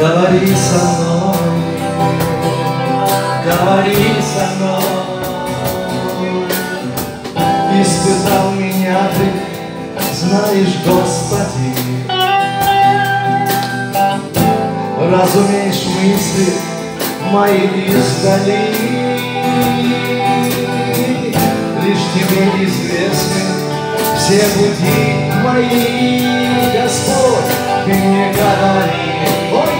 Говори со мной, говори со мной. Испытал меня ты, знаешь, Господи. Разумеешь мысли мои издали. Лишь тебе известны все пути мои, Господь, ты мне говори, о Иисус, ты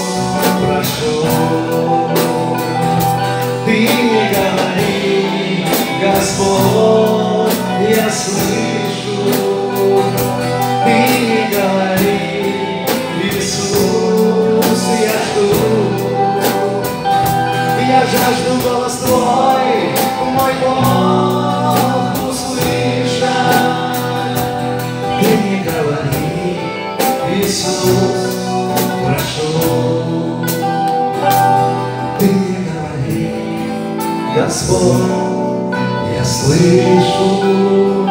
слышу.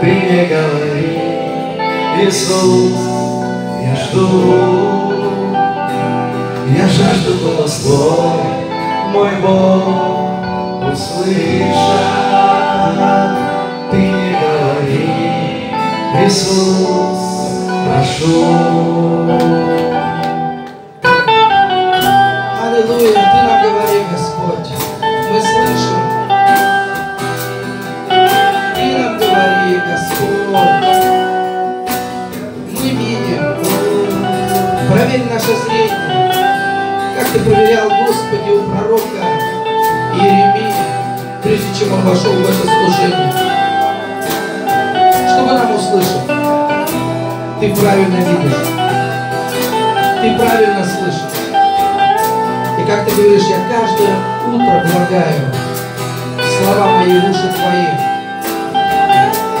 Ты мне говори, Иисус, я жду. Я жажду голос Твой, мой Бог, услышать. Ты мне говори, Иисус, прошу. Прежде чем он вошел в это служение. Чтобы нам услышать. Ты правильно видишь. Ты правильно слышишь. И как ты говоришь, я каждое утро влагаю слова мои в уши твои.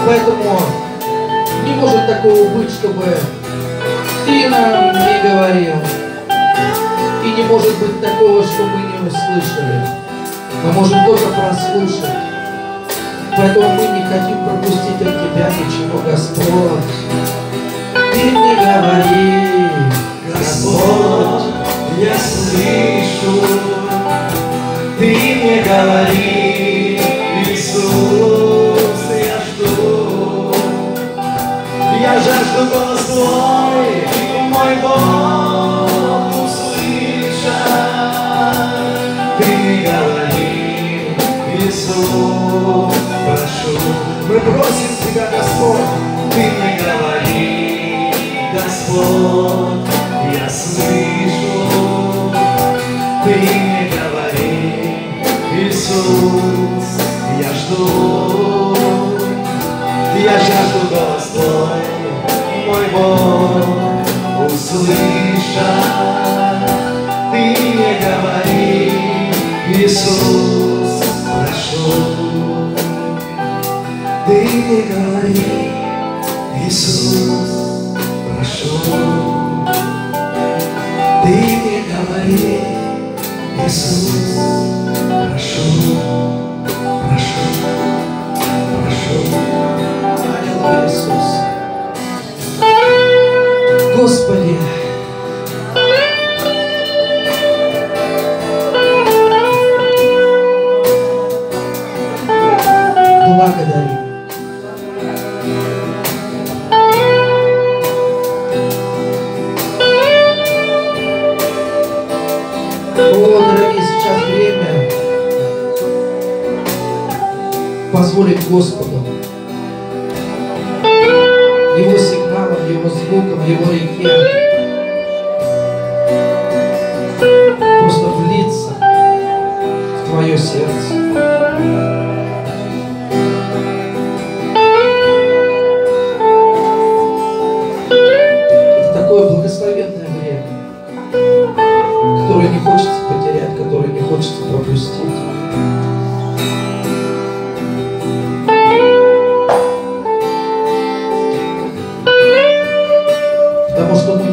Поэтому не может такого быть, чтобы ты нам не говорил. И не может быть такого, что мы не услышали. Мы можем только прослушать. Поэтому мы не хотим пропустить от Тебя ничего, Господь. Ты мне говори, Господь, я слышу, Ты мне говори, Господь, Иисус,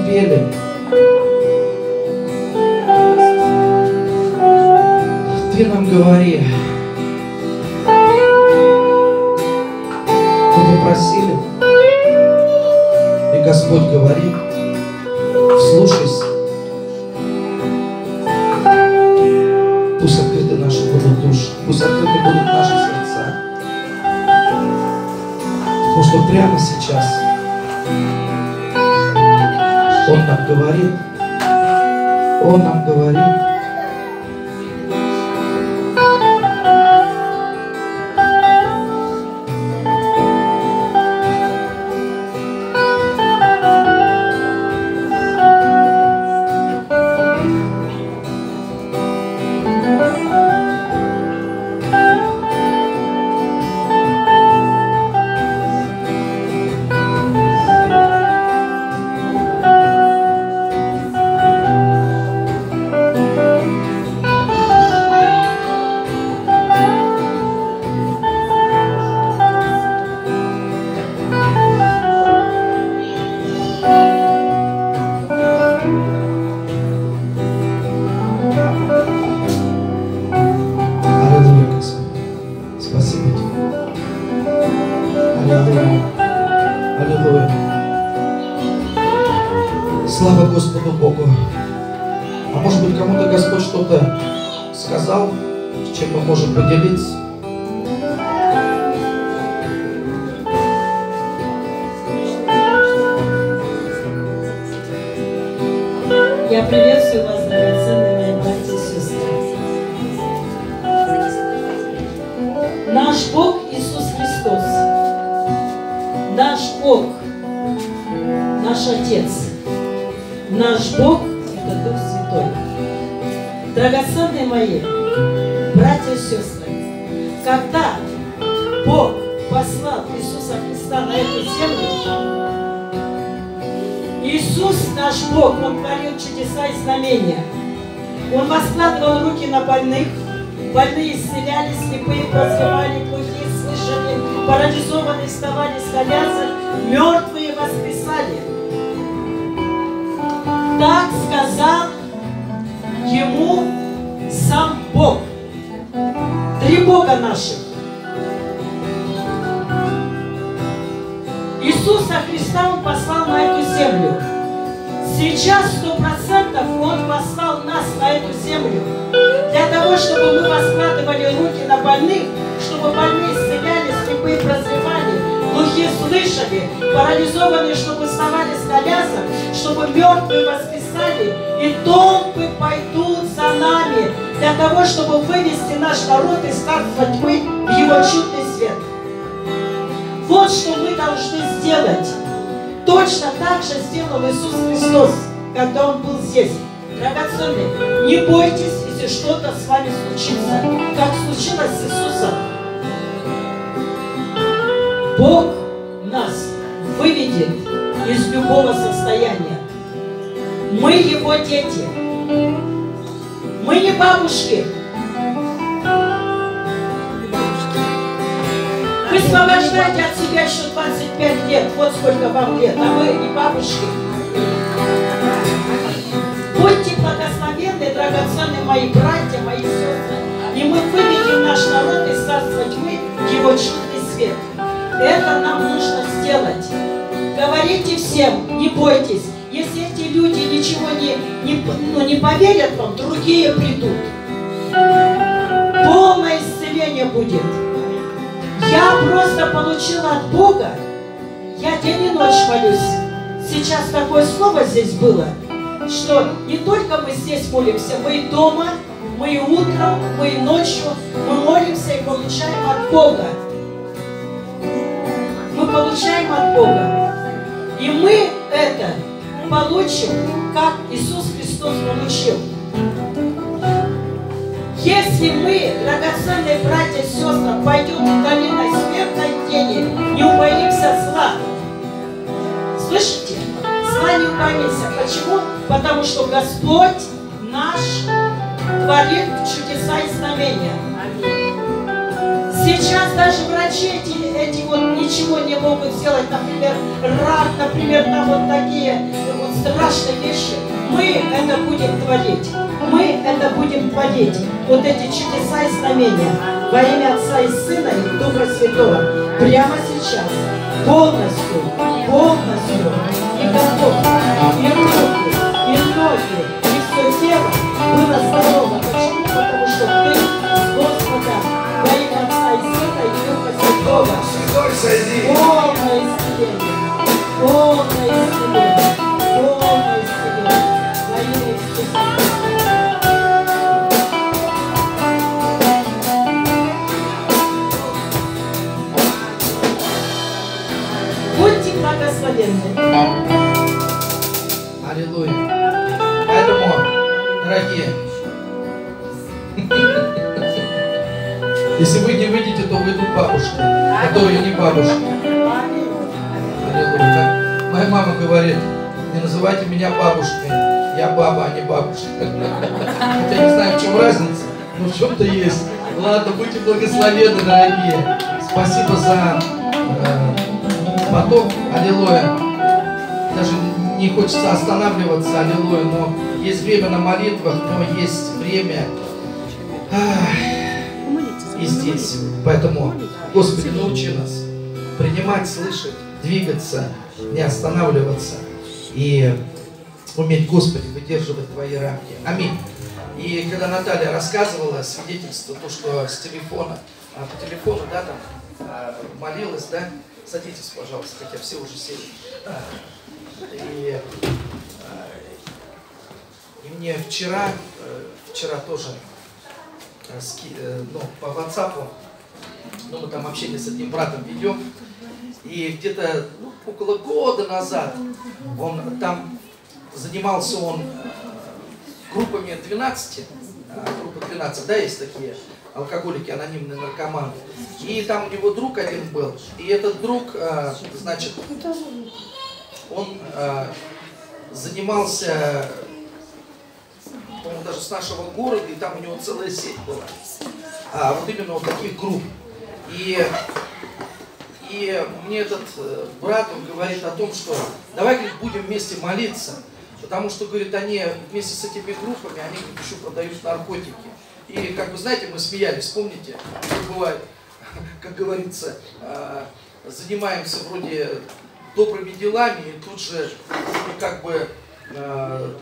Пели. Ты нам говори. Мы попросили. И Господь говорит, вслушайся. Пусть открыты наши будут души, пусть открыты будут наши сердца. Потому что прямо сейчас Драгоценные мои братья и сестры, когда Бог послал Иисуса Христа на эту землю, Иисус наш Бог, Он творил чудеса и знамения. Он воскладывал руки на больных, больные исцелялись, слепые прозревали, глухие слышали, парализованные вставали с колясок, мертвые воскресали. Так сказал ему сам Бог. Три Бога наших. Иисуса Христа Он послал на эту землю. Сейчас сто процентов Он послал нас на эту землю для того, чтобы мы воскладывали руки на больных, чтобы больные исцелялись, слепые прозревали, глухие слышали, парализованные, чтобы вставали с колясок, чтобы мертвые воскресали, и толпы пойдут за нами для того, чтобы вывести наш народ из царства тьмы в его чудный свет. Вот что мы должны сделать. Точно так же сделал Иисус Христос, когда Он был здесь. Драгоценные, не бойтесь, если что-то с вами случится, как случилось с Иисусом. Бог нас выведет из любого состояния. Мы Его дети. Мы не бабушки, Высвобождайте от себя еще 25 лет. Вот сколько вам лет, а вы не бабушки. Будьте благословенны, драгоценные мои братья, мои сестры. И мы выведем наш народ из царства тьмы в его чудный свет. Это нам нужно сделать. Говорите всем, не бойтесь. Если эти люди ничего не, не, ну, не поверят вам, другие придут. Полное исцеление будет. Я просто получила от Бога. Я день и ночь молюсь. Сейчас такое слово здесь было, что не только мы здесь молимся, мы и дома, мы и утром, мы и ночью, мы молимся и получаем от Бога. Мы получаем от Бога. И мы это получим, как Иисус Христос получил. Если мы, драгоценные братья и сестры, пойдем в долиной смертной тени, не убоимся зла. Слышите? Зла не убоимся. Почему? Потому что Господь наш творит чудеса и знамения. Сейчас даже врачи эти, эти вот ничего не могут сделать, например, рак, например, там вот такие вот страшные вещи. Мы это будем творить. Мы это будем творить. Вот эти чудеса и знамения во имя Отца и Сына и Духа Святого. Прямо сейчас. Полностью, полностью. Бабушки. Моя мама говорит, не называйте меня бабушкой. Я баба, а не бабушка. Хотя не знаю, в чем разница, но в чем-то есть. Ладно, будьте благословенны, дорогие. Спасибо за э, поток. Аллилуйя. Даже не хочется останавливаться, аллилуйя, но есть время на молитвах, но есть время и здесь. Поэтому, Господи, научи нас принимать, слышать, двигаться, не останавливаться и уметь, Господи, выдерживать Твои рамки. Аминь. И когда Наталья рассказывала свидетельство, то, что с телефона, а, по телефону, да, там, а, молилась, да, садитесь, пожалуйста, хотя все уже сели. А, И, и мне вчера, э, вчера тоже э, э, ну, по WhatsApp, ну, мы там общение с одним братом ведем, и где-то ну, около года назад он там занимался он э, группами 12, э, группа 12, да, есть такие алкоголики, анонимные наркоманы. И там у него друг один был, и этот друг, э, значит, он занимался, по-моему, даже с нашего города, и там у него целая сеть была. А, вот именно вот таких групп. И, и мне этот э, брат, он говорит о том, что давай, говорит, будем вместе молиться, потому что, говорит, они вместе с этими группами, они говорит, еще продают наркотики. И, как вы знаете, мы смеялись, помните, как бывает, как говорится, э, занимаемся вроде добрыми делами и тут же как бы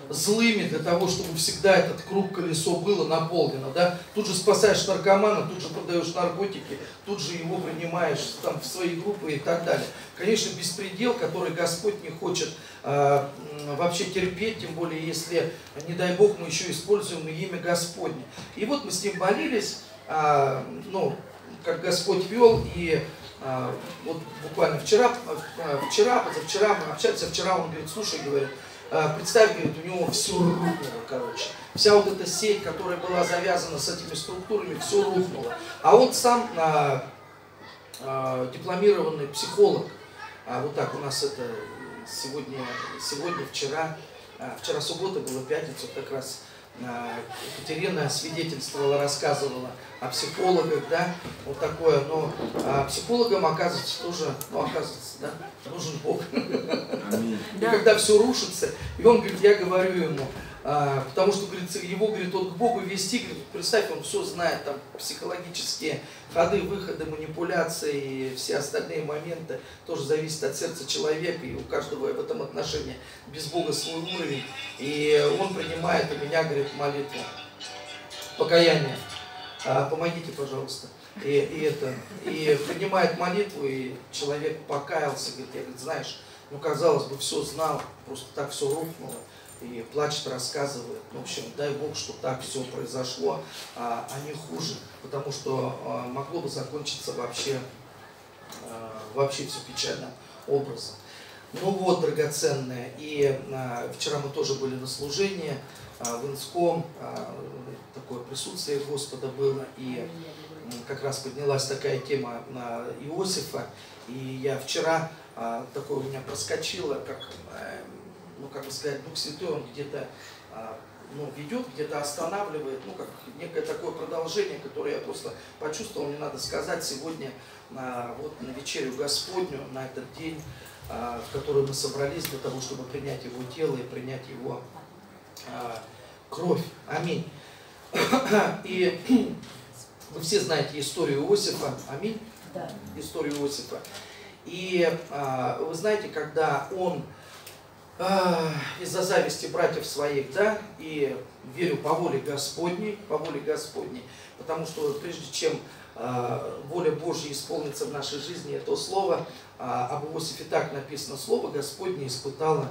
злыми для того, чтобы всегда этот круг колесо было наполнено, да, тут же спасаешь наркомана, тут же продаешь наркотики, тут же его принимаешь там в свои группы и так далее. Конечно, беспредел, который Господь не хочет э, вообще терпеть, тем более, если, не дай Бог, мы еще используем имя Господне. И вот мы с ним молились, а, ну, как Господь вел, и а, вот буквально вчера, а, вчера, позавчера мы общались, а вчера он говорит, слушай, говорит, а, представь, говорит, у него все рухнуло, короче. Вся вот эта сеть, которая была завязана с этими структурами, все рухнуло. А он сам а, а, дипломированный психолог. А вот так у нас это сегодня, сегодня, вчера, а, вчера суббота была, пятница, как раз Екатерина свидетельствовала, рассказывала о психологах, да, вот такое, но а, психологам оказывается тоже, ну, оказывается, да, нужен Бог. И когда все рушится, и он говорит, я говорю ему, а, потому что, говорится, его, говорит, он к Богу вести, говорит, представь, он все знает, там, психологические ходы, выходы, манипуляции, и все остальные моменты, тоже зависит от сердца человека, и у каждого в этом отношении без Бога свой уровень, и он принимает у меня, говорит, молитву, покаяние, А, помогите, пожалуйста. И, и это, и принимает молитву, и человек покаялся, говорит, я, говорит, знаешь, ну, казалось бы, все знал, просто так все рухнуло, и плачет, рассказывает. В общем, дай Бог, что так все произошло, а, а не хуже, потому что а, могло бы закончиться вообще, а, вообще все печальным образом. Ну вот, драгоценные, и а, вчера мы тоже были на служении а, в Инском, а, такое присутствие Господа было, и как раз поднялась такая тема на Иосифа, и я вчера а, такое у меня проскочило, как, э, ну как бы сказать, Дух Святой, он где-то а, ну, ведет, где-то останавливает, ну, как некое такое продолжение, которое я просто почувствовал, мне надо сказать сегодня, на, вот на вечерю Господню, на этот день, а, в который мы собрались для того, чтобы принять Его тело и принять Его а, кровь. Аминь. И вы все знаете историю Иосифа. Аминь. Да. Историю Иосифа. И а, вы знаете, когда он из-за зависти братьев своих, да, и верю по воле Господней, по воле Господней, потому что прежде чем а, воля Божья исполнится в нашей жизни, это слово, а, об Иосифе так написано, слово Господне испытало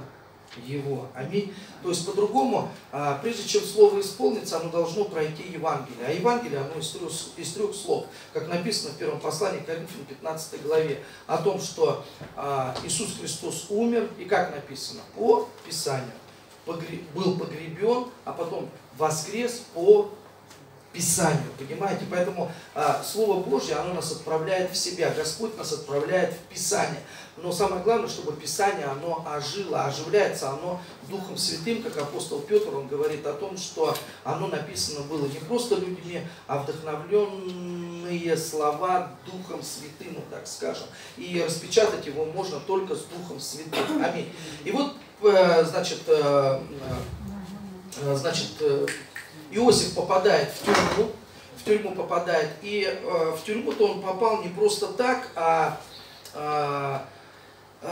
его. Аминь. То есть по-другому, а, прежде чем слово исполнится, оно должно пройти Евангелие. А Евангелие, оно из трех, из трех слов, как написано в первом послании Коринфянам 15 главе, о том, что а, Иисус Христос умер, и как написано, по Писанию, был погребен, а потом воскрес по Писанию, понимаете? Поэтому а, Слово Божье, оно нас отправляет в себя, Господь нас отправляет в Писание. Но самое главное, чтобы Писание, оно ожило, оживляется оно Духом Святым, как апостол Петр, он говорит о том, что оно написано было не просто людьми, а вдохновленные слова Духом Святым, вот так скажем. И распечатать его можно только с Духом Святым. Аминь. И вот, э, значит, э, э, значит, Иосиф попадает в тюрьму, в тюрьму попадает, и в тюрьму-то он попал не просто так, а, а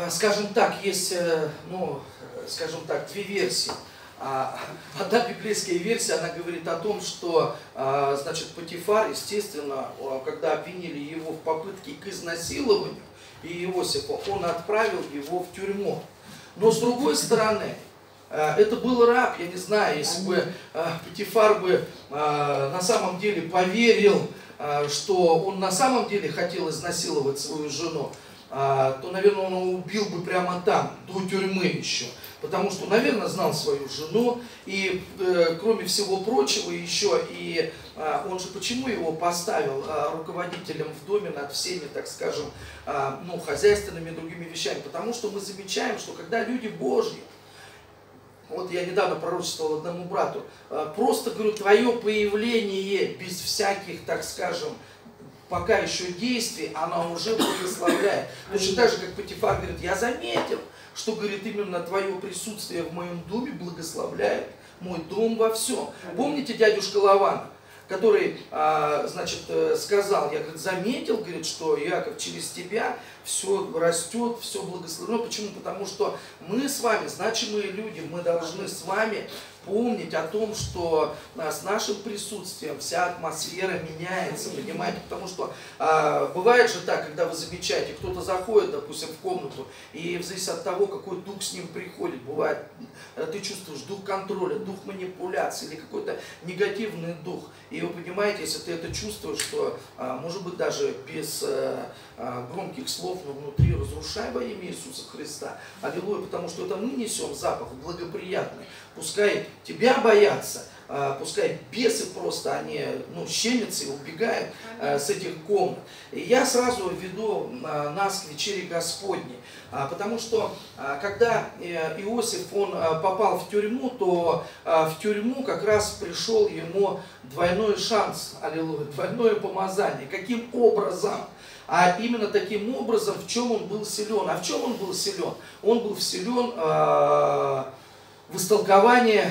скажем так, есть, э, ну, скажем так, две версии. А, одна библейская версия, она говорит о том, что, значит, Патифар, естественно, когда обвинили его в попытке к изнасилованию и Иосифа, он отправил его в тюрьму. Но с другой стороны, Э, это был раб, я не знаю, если бы э, Патифар бы э, на самом деле поверил, что он на самом деле хотел изнасиловать свою жену, то, наверное, он убил бы прямо там, до тюрьмы еще. Потому что, наверное, знал свою жену, и, кроме всего прочего, еще и он же почему его поставил руководителем в доме над всеми, так скажем, ну, хозяйственными другими вещами? Потому что мы замечаем, что когда люди Божьи, вот я недавно пророчествовал одному брату, э, просто, говорю, твое появление без всяких, так скажем, пока еще действий, она уже благословляет. Точно так же, как Патифар говорит, я заметил, что, говорит, именно твое присутствие в моем доме благословляет мой дом во всем. Помните дядюшка Лавана? который, а, значит, э, сказал, я, говорит, заметил, говорит, что Яков через тебя все растет, все благословено. Почему? Потому что мы с вами, значимые люди, мы должны с вами помнить о том, что а, с нашим присутствием вся атмосфера меняется, понимаете? Потому что а, бывает же так, когда вы замечаете, кто-то заходит, допустим, в комнату, и в зависимости от того, какой дух с ним приходит, бывает, э, ты чувствуешь дух контроля, дух манипуляции или какой-то негативный дух. И вы понимаете, если ты это чувствуешь, что, а, может быть, даже без а, а, громких слов, но внутри разрушай во имя Иисуса Христа. Аллилуйя, потому что это мы несем запах благоприятный пускай тебя боятся, а, пускай бесы просто, они ну, щемятся и убегают а, с этих комнат. И я сразу веду а, нас к вечере Господней, потому что когда э, Иосиф он попал в тюрьму, то в тюрьму как раз пришел ему двойной шанс, аллилуйя, двойное помазание. Каким образом? А именно таким образом, в чем он был силен. А в чем он был силен? Он был силен в истолкование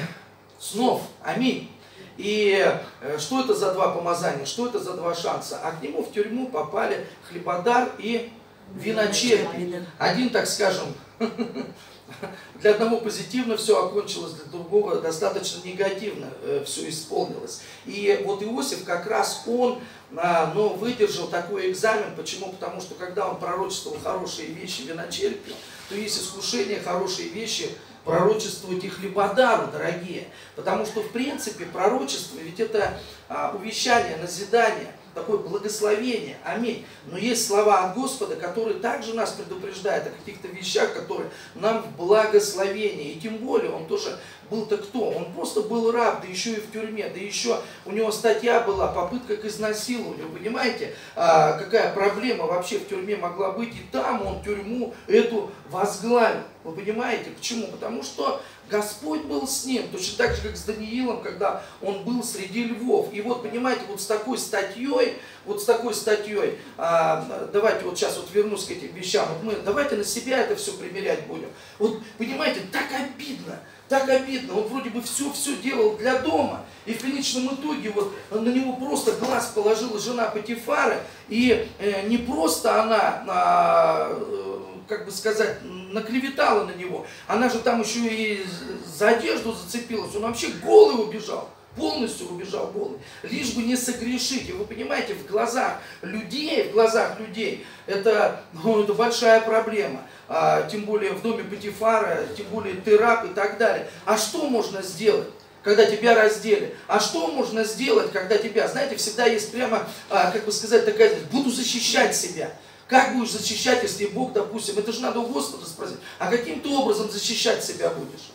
снов. Аминь. И э, что это за два помазания, что это за два шанса? А к нему в тюрьму попали хлебодар и виночерпий. Один, так скажем, для одного позитивно все окончилось, для другого достаточно негативно э, все исполнилось. И вот Иосиф как раз он а, но выдержал такой экзамен. Почему? Потому что когда он пророчествовал хорошие вещи виночерпию, то есть искушение хорошие вещи пророчествовать и хлебодару, дорогие. Потому что, в принципе, пророчество, ведь это а, увещание, назидание – такое благословение. Аминь. Но есть слова от Господа, которые также нас предупреждают о каких-то вещах, которые нам в благословение. И тем более он тоже был-то кто? Он просто был раб, да еще и в тюрьме, да еще у него статья была, попытка к изнасилованию. Понимаете, а, какая проблема вообще в тюрьме могла быть? И там он тюрьму эту возглавил. Вы понимаете, почему? Потому что Господь был с ним, точно так же, как с Даниилом, когда он был среди львов. И вот, понимаете, вот с такой статьей, вот с такой статьей, а, давайте вот сейчас вот вернусь к этим вещам, вот мы, давайте на себя это все примерять будем. Вот, понимаете, так обидно, так обидно. Он вроде бы все-все делал для дома. И в конечном итоге вот на него просто глаз положила жена Патифара. И э, не просто она, э, как бы сказать, наклеветала на него. Она же там еще и за одежду зацепилась. Он вообще голый убежал полностью убежал голый, лишь бы не согрешить. И вы понимаете, в глазах людей, в глазах людей, это, ну, это большая проблема. А, тем более в доме Патифара, тем более ты раб и так далее. А что можно сделать? когда тебя раздели. А что можно сделать, когда тебя, знаете, всегда есть прямо, а, как бы сказать, такая, буду защищать себя. Как будешь защищать, если Бог, допустим, это же надо у Господа спросить, а каким ты образом защищать себя будешь?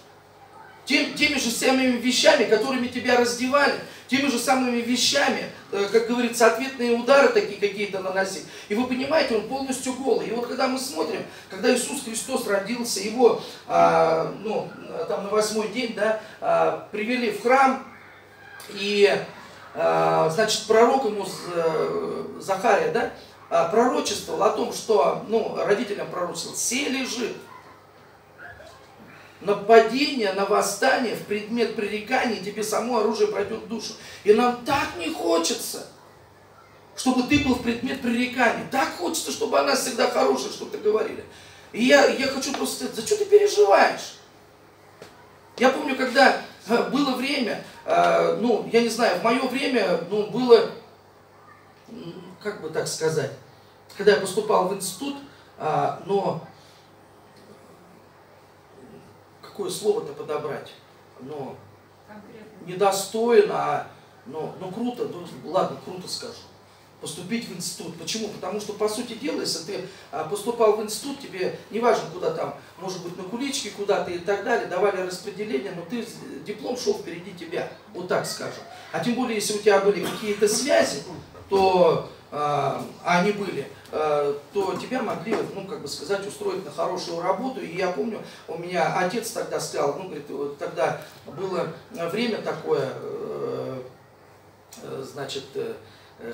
Тем, теми же самыми вещами, которыми тебя раздевали, теми же самыми вещами, э, как говорится, ответные удары такие какие-то наносить. И вы понимаете, он полностью голый. И вот когда мы смотрим, когда Иисус Христос родился, его а, ну, там на восьмой день да, а, привели в храм, и а, значит, пророк ему э, Захария, да, пророчествовал о том, что, ну, родителям пророчествовал, сей лежит, нападение, на восстание, в предмет пререкания, тебе само оружие пройдет душу. И нам так не хочется, чтобы ты был в предмет пререкания. Так хочется, чтобы о нас всегда хорошее что-то говорили. И я, я хочу просто сказать, за что ты переживаешь? Я помню, когда э, было время, э, ну, я не знаю, в мое время, ну, было, как бы так сказать, когда я поступал в институт, а, но какое слово-то подобрать? Ну, недостойно, а, но, но круто, ну, ладно, круто скажу. Поступить в институт. Почему? Потому что, по сути дела, если ты а, поступал в институт, тебе не важно, куда там, может быть, на куличке куда-то и так далее, давали распределение, но ты, диплом шел впереди тебя, вот так скажем. А тем более, если у тебя были какие-то связи, то а, они были, а, то тебя могли, ну, как бы сказать, устроить на хорошую работу. И я помню, у меня отец тогда сказал, ну, говорит, тогда было время такое, э, значит, э,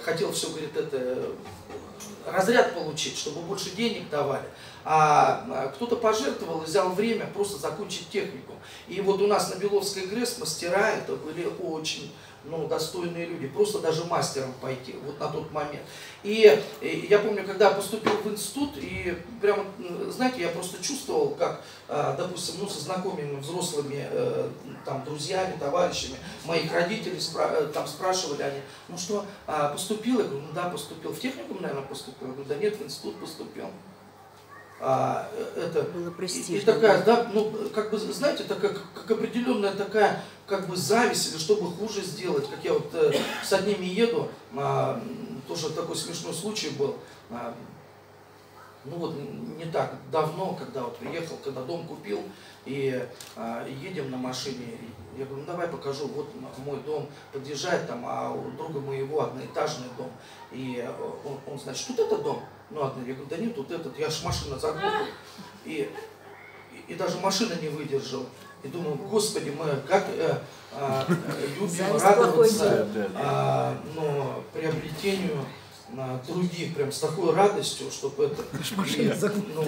хотел все, говорит, это разряд получить, чтобы больше денег давали. А кто-то пожертвовал и взял время просто закончить технику. И вот у нас на Беловской ГРЭС мастера это были очень ну, достойные люди, просто даже мастером пойти вот на тот момент. И, я помню, когда поступил в институт, и прямо, знаете, я просто чувствовал, как, а, допустим, ну, со знакомыми взрослыми, э, там, друзьями, товарищами, моих родителей спра э, там спрашивали они, ну что, а, поступил? Я говорю, ну да, поступил. В техникум, наверное, поступил? Я говорю, да нет, в институт поступил а, это было престижно. И, и такая, да, ну, как бы, знаете, это как, как определенная такая, как бы зависть, или чтобы хуже сделать, как я вот э, с одними еду, а, тоже такой смешной случай был, а, ну вот не так давно, когда вот приехал, когда дом купил, и а, едем на машине, я говорю, ну давай покажу, вот мой дом, подъезжает там, а у друга моего одноэтажный дом, и он, он значит, тут это дом? Ну, одна, я говорю, да нет, вот этот, я ж машина заглохла. И, и, и даже машина не выдержала. И думаю, господи, мы как э, э, любим радоваться э, но приобретению на других прям с такой радостью, чтобы это... И, ну,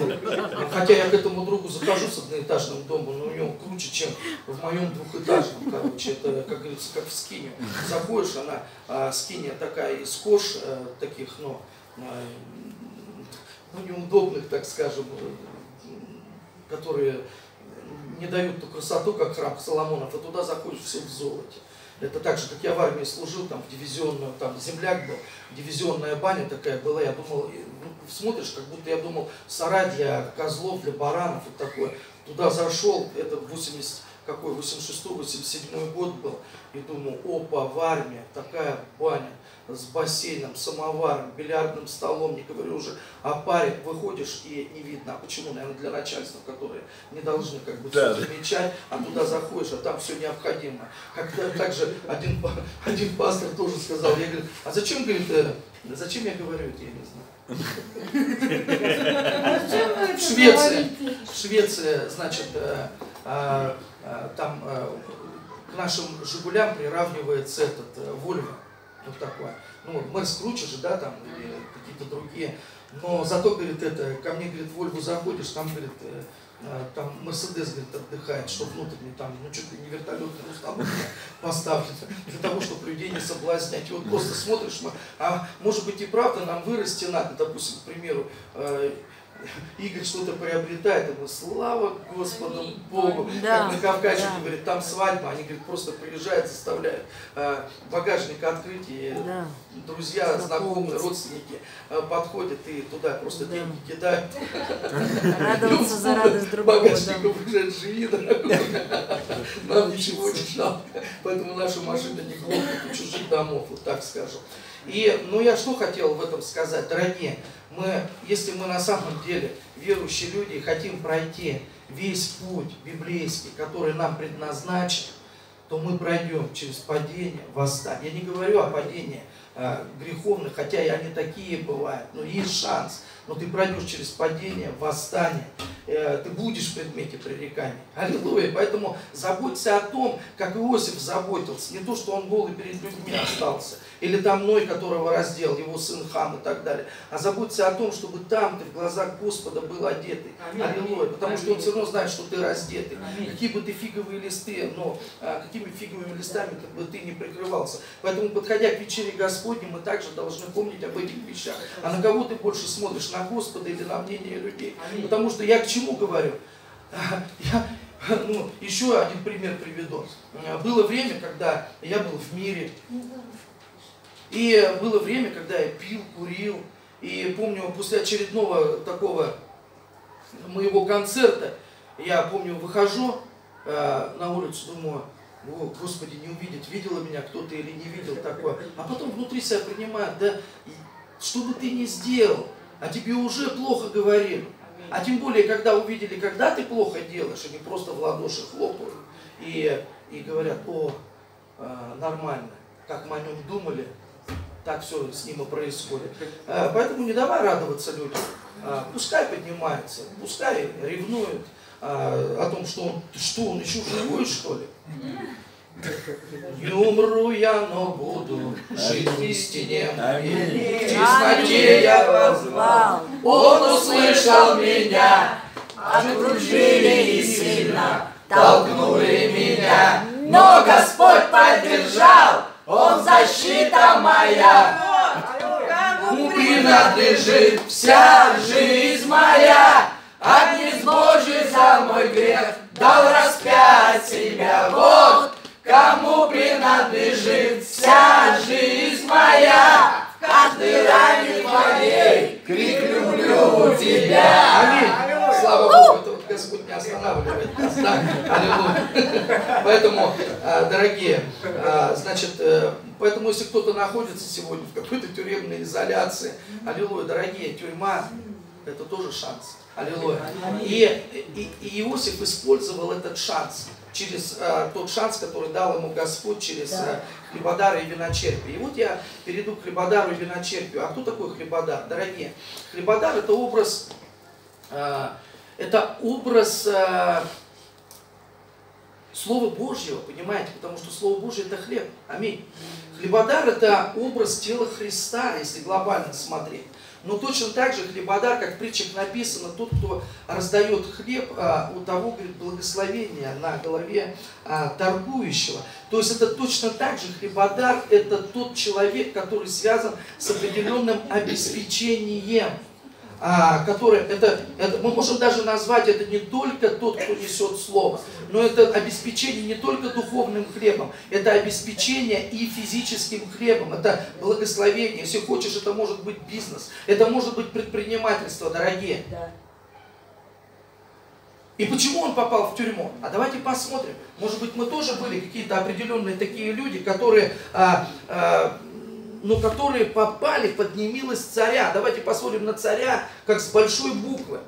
хотя я к этому другу захожу с одноэтажным домом, но у него круче, чем в моем двухэтажном, короче, это, как говорится, как в скине. Заходишь, она, а, скиния такая из кож, а, таких, ну, а, ну, неудобных, так скажем, которые не дают ту красоту, как храм Соломонов, а туда заходишь все в золоте. Это так же, как я в армии служил, там в дивизионную, там земляк был, дивизионная баня такая была, я думал, ну, смотришь, как будто я думал, сарай для козлов, для баранов и такое. Туда зашел, это 80, какой, 86-87 год был, и думаю, опа, в армии, такая баня с бассейном, самоваром, бильярдным столом, не говорю уже о паре, выходишь и не видно. А почему? Наверное, для начальства, которые не должны как бы да. все замечать, а туда заходишь, а там все необходимо. Как-то также один, один пастор тоже сказал, я говорю, а зачем, говорит, э, зачем я говорю это, я не знаю. В Швеции, в Швеции, значит, э, э, там к нашим «Жигулям» приравнивается этот «Вольво». Вот такое. Ну, вот Мерс круче же, да, там, или какие-то другие. Но зато, говорит, это, ко мне, говорит, в Вольву заходишь, там, говорит, э, э, там Мерседес, говорит, отдыхает, что внутренне там, ну, ли не вертолетная установка поставлена, для того, чтобы людей не соблазнять. И вот просто смотришь, а может быть и правда нам вырасти надо, допустим, к примеру, э, Игорь что-то приобретает, ему слава Господу Богу. Да, как на Кавказе да. говорит, там свадьба, они говорит, просто приезжают, заставляют э, багажник открыть, и Да. друзья, знакомые, Знакомиться. родственники э, подходят и туда просто Да. деньги кидают. Радоваться за радость другого. Багажник да. живи, дорогой. Нам ничего не жалко. Поэтому наша машина не глохнет у чужих домов, вот так скажем. И, ну, я что хотел в этом сказать, дорогие, мы, если мы на самом деле верующие люди хотим пройти весь путь библейский, который нам предназначен, то мы пройдем через падение, восстание. Я не говорю о падении э, греховных, хотя и они такие бывают, но есть шанс. Но ты пройдешь через падение, восстание, э, ты будешь в предмете пререканий. Аллилуйя. Поэтому заботься о том, как Иосиф заботился. Не то, что он голый перед людьми остался, или там Ной, которого раздел, его сын Хам и так далее. А заботься о том, чтобы там ты в глазах Господа был одетый. Аминь. Аллилуйя. Потому что он все равно знает, что ты раздетый. Аминь. Какие бы ты фиговые листы, но а, какими фиговыми листами как бы ты не прикрывался. Поэтому, подходя к вечере Господней, мы также должны помнить об этих вещах. А на кого ты больше смотришь, на Господа или на мнение людей? Аминь. Потому что я к чему говорю? Я, ну, еще один пример приведу. Было время, когда я был в мире, и было время, когда я пил, курил. И помню, после очередного такого моего концерта, я помню, выхожу э, на улицу, думаю, о, Господи, не увидеть, видела меня кто-то или не видел такое. А потом внутри себя принимаю, да, что бы ты ни сделал, а тебе уже плохо говорили. А тем более, когда увидели, когда ты плохо делаешь, они просто в ладоши хлопают и, и говорят, о, э, нормально, как мы о нем думали, так все с ним и происходит. Э, Поэтому не давай радоваться людям. А, Пускай поднимается, пускай ревнует а, о том, что он, что он еще живой, что ли. Не умру я, но буду жить в истине. В тесноте я возвал. Он услышал меня, окружили и сильно толкнули меня. Но Господь поддержал, Он защита моя. Кому принадлежит вся жизнь моя, Огнец Божий за мой грех дал распять себя. Вот кому принадлежит вся жизнь моя, в каждой ране твоей крик люблю тебя. Аминь. Слава Богу, это вот Господь не останавливает нас, да? Аллилуйя. Поэтому, а, дорогие, а, значит, э, поэтому если кто-то находится сегодня в какой-то тюремной изоляции, аллилуйя, дорогие, тюрьма это тоже шанс. Аллилуйя. И, и, и Иосиф использовал этот шанс через э, тот шанс, который дал ему Господь через э, хлебодара и виночерпия. И вот я перейду к хлебодару и виночерпию. А кто такой хлебодар? Дорогие, хлебодар это образ, э, это образ э, Слова Божьего, понимаете, потому что Слово Божье это хлеб. Аминь. Хлебодар это образ тела Христа, если глобально смотреть. Но точно так же хлебодар, как в притчах написано, тот, кто раздает хлеб, а, у того, говорит, благословение на голове а, торгующего. То есть это точно так же хлебодар, это тот человек, который связан с определенным обеспечением а, который, это, это, мы можем даже назвать это не только тот, кто несет слово, но это обеспечение не только духовным хлебом, это обеспечение и физическим хлебом, это благословение. Если хочешь, это может быть бизнес, это может быть предпринимательство, дорогие. Да. И почему он попал в тюрьму? А давайте посмотрим. Может быть, мы тоже были какие-то определенные такие люди, которые, а, а, ну, которые попали под немилость царя. Давайте посмотрим на царя, как с большой буквы.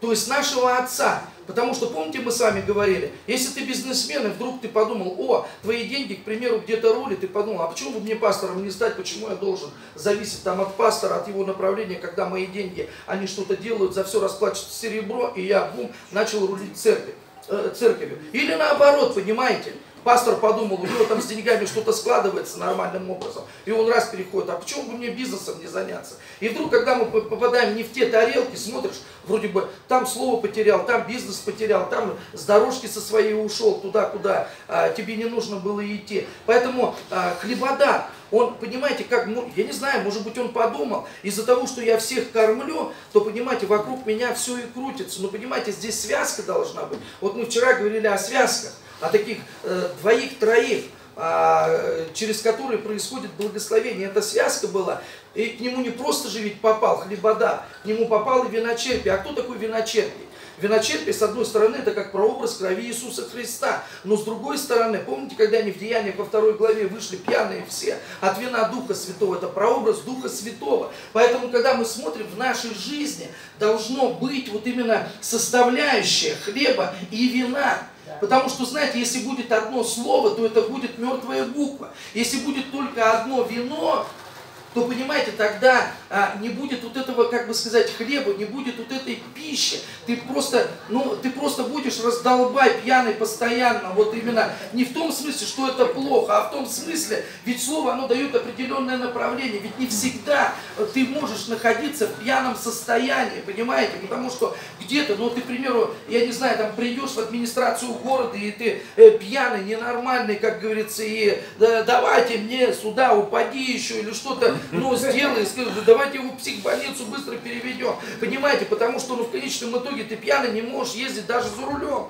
То есть нашего отца. Потому что, помните, мы с вами говорили, если ты бизнесмен, и вдруг ты подумал, о, твои деньги, к примеру, где-то рулят, ты подумал, а почему бы мне пастором не стать, почему я должен зависеть там от пастора, от его направления, когда мои деньги, они что-то делают, за все расплачивают серебро, и я, бум, начал рулить церковь. э, церковью. Или наоборот, понимаете? Пастор подумал, у него там с деньгами что-то складывается нормальным образом. И он раз переходит, а почему бы мне бизнесом не заняться? И вдруг, когда мы попадаем не в те тарелки, смотришь, вроде бы там слово потерял, там бизнес потерял, там с дорожки со своей ушел туда, куда а, тебе не нужно было идти. Поэтому а, хлебодар, он, понимаете, как, ну, я не знаю, может быть, он подумал, из-за того, что я всех кормлю, то, понимаете, вокруг меня все и крутится. Но, понимаете, здесь связка должна быть. Вот мы вчера говорили о связках а таких э, двоих-троих, э, через которые происходит благословение. Эта связка была, и к нему не просто же ведь попал хлебода, к нему попал и виночерпий. А кто такой виночерпий? Виночерпие, с одной стороны, это как прообраз крови Иисуса Христа. Но с другой стороны, помните, когда они в Деяниях во второй главе вышли пьяные все от вина Духа Святого? Это прообраз Духа Святого. Поэтому, когда мы смотрим в нашей жизни, должно быть вот именно составляющая хлеба и вина. Потому что, знаете, если будет одно слово, то это будет мертвая буква. Если будет только одно вино, то, понимаете, тогда а, не будет вот этого, как бы сказать, хлеба, не будет вот этой пищи. Ты просто, ну, ты просто будешь раздолбай пьяный постоянно. Вот именно не в том смысле, что это плохо, а в том смысле, ведь слово, оно дает определенное направление. Ведь не всегда ты можешь находиться в пьяном состоянии, понимаете? Потому что где-то, ну, ты, к примеру, я не знаю, там придешь в администрацию города, и ты э, пьяный, ненормальный, как говорится, и да, давайте мне сюда упади еще или что-то ну, сделай, скажи, да давайте его в психбольницу быстро переведем. Понимаете, потому что ну, в конечном итоге ты пьяный не можешь ездить даже за рулем.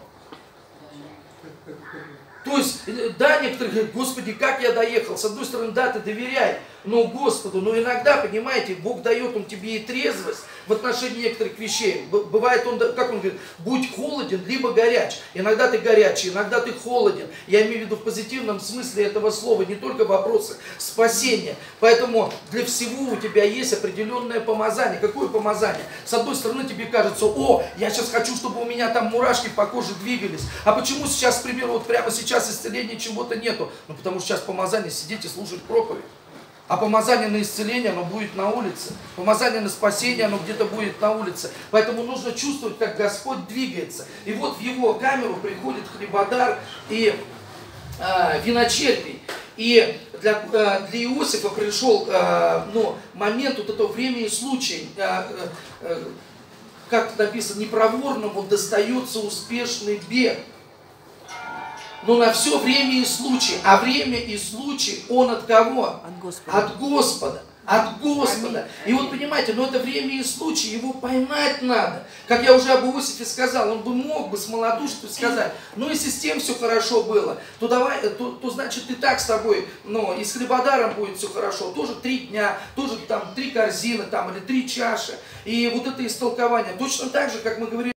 То есть, э, да, некоторые говорят, Господи, как я доехал? С одной стороны, да, ты доверяй, но Господу, но иногда, понимаете, Бог дает он тебе и трезвость в отношении некоторых вещей. Бывает он, как он говорит, будь холоден, либо горяч. Иногда ты горячий, иногда ты холоден. Я имею в виду в позитивном смысле этого слова, не только вопросы спасения. Поэтому для всего у тебя есть определенное помазание. Какое помазание? С одной стороны тебе кажется, о, я сейчас хочу, чтобы у меня там мурашки по коже двигались. А почему сейчас, к примеру, вот прямо сейчас исцеления чего-то нету? Ну потому что сейчас помазание сидеть и слушать проповедь. А помазание на исцеление, оно будет на улице. Помазание на спасение, оно где-то будет на улице. Поэтому нужно чувствовать, как Господь двигается. И вот в его камеру приходит хлебодар и э, виночерпий. И для, э, для Иосифа пришел э, ну, момент вот этого времени и случая. Э, э, как написано, непроворному достается успешный бег но на все время и случай. А время и случай, он от кого? От Господа. От Господа. От Господа. И вот понимаете, но это время и случай, его поймать надо. Как я уже об Иосифе сказал, он бы мог бы с малодушием сказать, ну если с тем все хорошо было, то давай, то, то значит и так с тобой, ну и с хлебодаром будет все хорошо. Тоже три дня, тоже там три корзины там или три чаши. И вот это истолкование. Точно так же, как мы говорили,